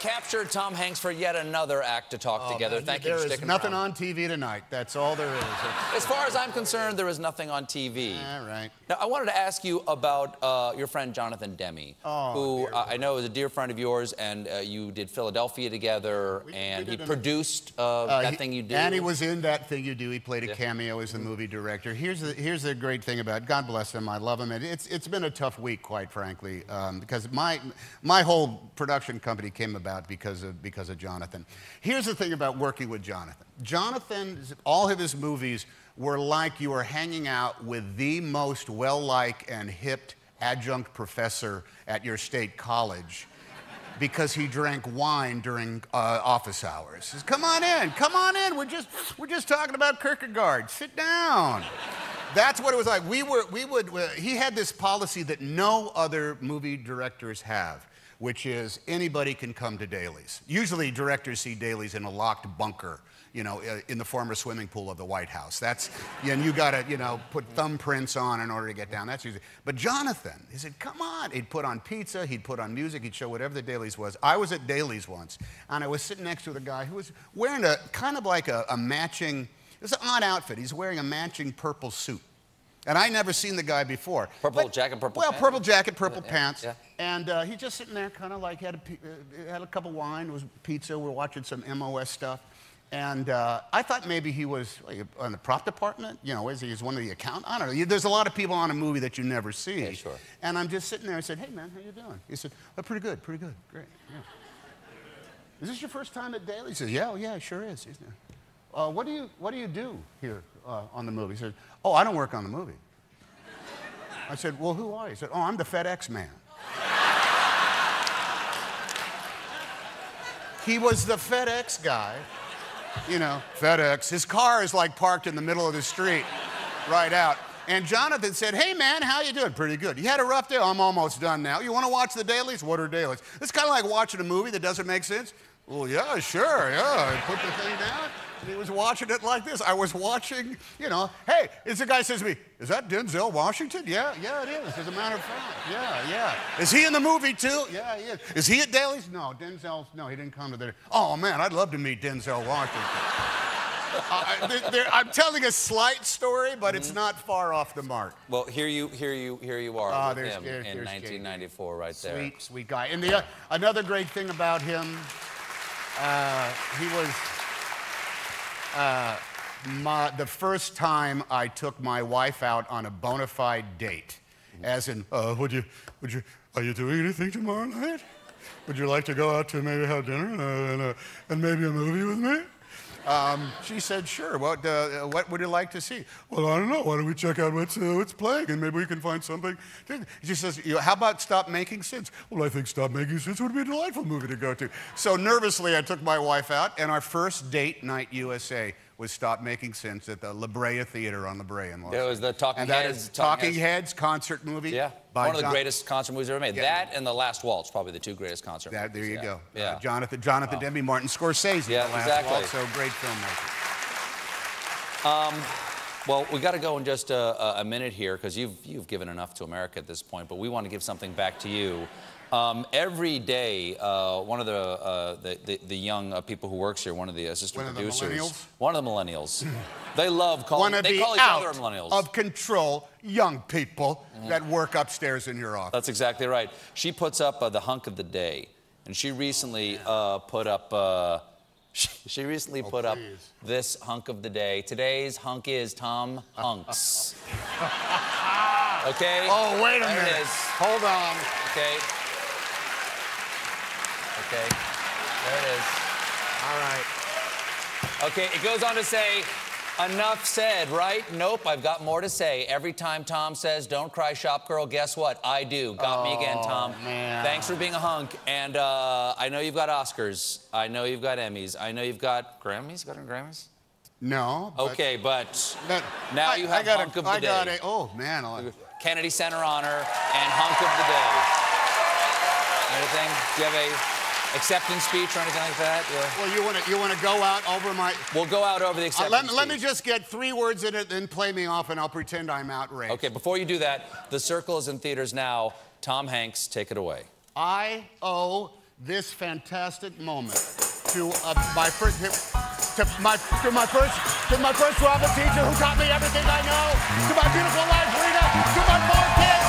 captured Tom Hanks for yet another act to talk Oh, together. man, Thank you for is sticking nothing around. on TV tonight. That's all there is. As far as I'm concerned, there is nothing on TV. All right. Now, I wanted to ask you about uh, your friend Jonathan Demme, Oh, who uh, I know is a dear friend of yours, and uh, you did Philadelphia together, We- we and he produced uh, Uh, that he- thing you do. And he was in that thing you do. He played a Yeah. cameo as the movie director. Here's the here's the great thing about it. God bless him. I love him. And it's it's been a tough week, quite frankly, um, because my my whole production company came about because of because of Jonathan. Here's the thing about working with Jonathan. Jonathan, all of his movies were like you were hanging out with the most well-liked and hipped adjunct professor at your state college because he drank wine during uh, office hours. Says, come on in, come on in. We're just we're just talking about Kierkegaard. Sit down. That's what it was like. We were we would uh, he had this policy that no other movie directors have, which is anybody can come to dailies. Usually directors see dailies in a locked bunker. You know, uh, in the former swimming pool of the White House. That's, and you got to, you know, put thumbprints on in order to get down. That's usually. But Jonathan, he said, come on. He'd put on pizza, he'd put on music, he'd show whatever the dailies was. I was at dailies once, and I was sitting next to a guy who was wearing a kind of like a, a matching, it was an odd outfit. He's wearing a matching purple suit. And I never seen the guy before. Purple jacket, purple pants. Well, pants? purple jacket, purple Yeah, pants. yeah. And uh, he's just sitting there, kind of like had a, uh, had a cup of wine, was pizza. We're watching some MOS stuff. And uh, I thought maybe he was like, on the prop department. You know, is he is one of the account? I don't know. There's a lot of people on a movie that you never see. Yeah, sure. And I'm just sitting there. I said, "Hey, man, how you doing?" He said, oh, "Pretty good, pretty good, great." Yeah. Is this your first time at Daily? He says, "Yeah, oh, yeah, it sure is." He's there. Uh, what do you What do you do here uh, on the movie? He said, "Oh, I don't work on the movie." I said, "Well, who are you?" He said, "Oh, I'm the FedEx man." he was the FedEx guy. You know, FedEx. His car is like parked in the middle of the street, right out. And Jonathan said, "Hey man, how you doing? Pretty good. You had a rough day. I'm almost done now. You want to watch the dailies? What are dailies? It's kind of like watching a movie that doesn't make sense. Well, yeah, sure, yeah. Put the thing down. And he was watching it like this. I was watching, you know. Hey, is the guy says to me, "Is that Denzel Washington?" Yeah, yeah, it is. As a matter of fact, yeah, yeah. Is he in the movie too? Yeah, he is. Is he at dailies? No, Denzel's, No, he didn't come to the. Oh man, I'd love to meet Denzel Washington. Uh, there- there- I'm telling a slight story, but it's not far off the mark. well, here you, here you, here you are Ah, with there's- him there- in there's 1994, right there. Sweet, sweet guy. And the, uh, another great thing about him, uh, he was uh, my, the first time I took my wife out on a bona fide date. As in, uh, would you, would you, are you doing anything tomorrow night? Would you like to go out to maybe have dinner and, uh, and, uh, and maybe a movie with me? Um, she said, sure. What, uh, what would you like to see? Well, I don't know. Why don't we check out what's, uh, what's playing and maybe we can find something. She says, how about Stop Making Sense? Well, I think Stop Making Sense would be a delightful movie to go to. So nervously, I took my wife out, and our first date night USA was Stop Making Sense at the La Brea Theater on La Brea in Los Angeles. It was the Talking And Heads- is Talking Talking Heads concert movie. Yeah, by one of the John- greatest concert movies ever made. Yeah. That and The Last Waltz, probably the two greatest concert That, there you yeah. go. Yeah. Uh, Jonathan, Jonathan Demme, Martin Scorsese. Yeah, the last exactly. waltz, So great filmmaker. Well, we got to go in just a, a minute here because you've, you've given enough to America at this point, but we want to give something back to you. Um, every day, uh, one of the, uh, the, the, the young uh, people who works here, one of the assistant One of the producers, millennials? one of the millennials, they love calling, One they the call each other millennials. of control young people that work upstairs in your office. That's exactly right. She puts up uh, the hunk of the day, and she recently uh, put up. She, she recently oh, put up this hunk of the day. Today's hunk is Tom Hunks. okay. Oh, wait a There it minute. is. Hold on. Okay. Okay. There it is. All right. Okay, it goes on to say, enough said, right? Nope, I've got more to say. Every time Tom says, don't cry, shop girl, guess what? I do. Got me again, Tom. man. Thanks for being a hunk. And uh, I know you've got Oscars. I know you've got Emmys. I know you've got Grammys. Got any Grammys? No. but- Okay, but but now I- you I have got hunk a, of the I got day. a, oh, man. I- Kennedy Center honor and hunk of the day. Anything? Do you have a acceptance speech or anything like that? Yeah. Well, you want to you want to go out over my. We'll go out over the Uh, acceptance let, let me just get three words in it, then play me off, and I'll pretend I'm outraged. Okay, before you do that, The Circle is in theaters now. Tom Hanks, take it away. I owe this fantastic moment to uh, my first to my to my first to my first drama teacher who taught me everything I know, to my beautiful wife Rita, to my four kids.